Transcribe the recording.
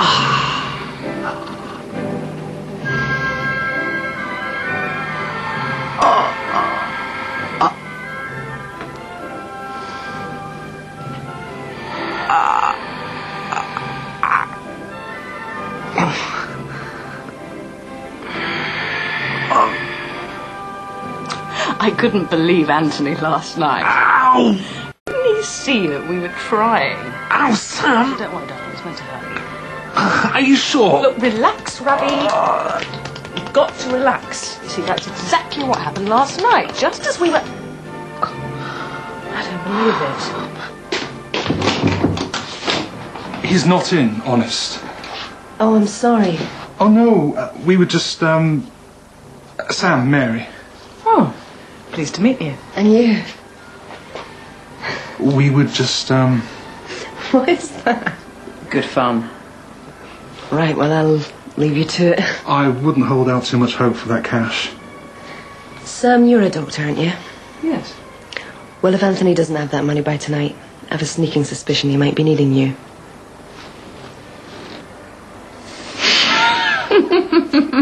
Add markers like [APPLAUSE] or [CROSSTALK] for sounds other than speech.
Ah. I couldn't believe Anthony last night. Ow! Didn't he see that we were trying? Ow, Sam! Don't worry, darling. It's meant to hurt. [SIGHS] Are you sure? Look, relax, Ravi. You've got to relax. You see, that's exactly what happened last night, just as we were. I don't believe it. He's not in, honest. Oh, I'm sorry. Oh no, uh, we were just um. Sam, Mary. Oh, pleased to meet you. And you? We were just um. [LAUGHS] What is that? Good fun. Right, well, I'll leave you to it. [LAUGHS] I wouldn't hold out too much hope for that cash. Sam, you're a doctor, aren't you? Yes. Well, if Anthony doesn't have that money by tonight, I have a sneaking suspicion he might be needing you. [LAUGHS]